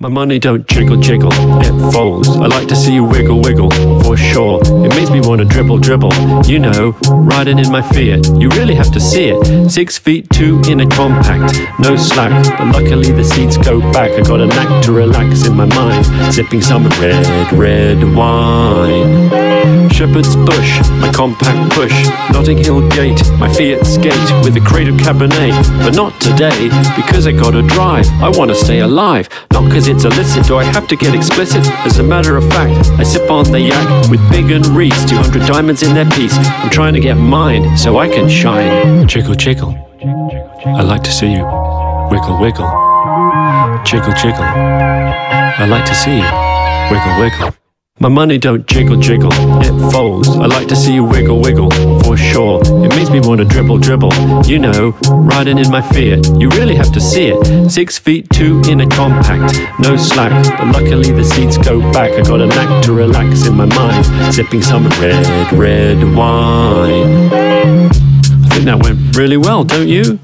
My money don't jiggle jiggle, it folds. I like to see you wiggle wiggle, for sure. It makes me wanna dribble dribble. You know, riding in my Fiat, you really have to see it. Six feet two in a compact, no slack, but luckily the seats go back. I got a knack to relax in my mind, sipping some red, red wine. Shepherd's Bush, my compact push. Notting Hill Gate, my Fiat skate with a crate of Cabernet. But not today, because I gotta drive. I wanna stay alive, not cause it's illicit. Do I have to get explicit? As a matter of fact, I sip on the yak with Big and Reese, 200 diamonds in their piece. I'm trying to get mine so I can shine. Jiggle, jiggle. I like to see you. Wiggle, wiggle. Jiggle, jiggle. I like to see you. Wiggle, wiggle. My money don't jiggle jiggle, it folds. I like to see you wiggle wiggle, for sure. It makes me wanna dribble dribble. You know, riding in my Fiat, you really have to see it. Six feet two in a compact, no slack, but luckily the seats go back. I got a knack to relax in my mind, sipping some red, red wine. I think that went really well, don't you?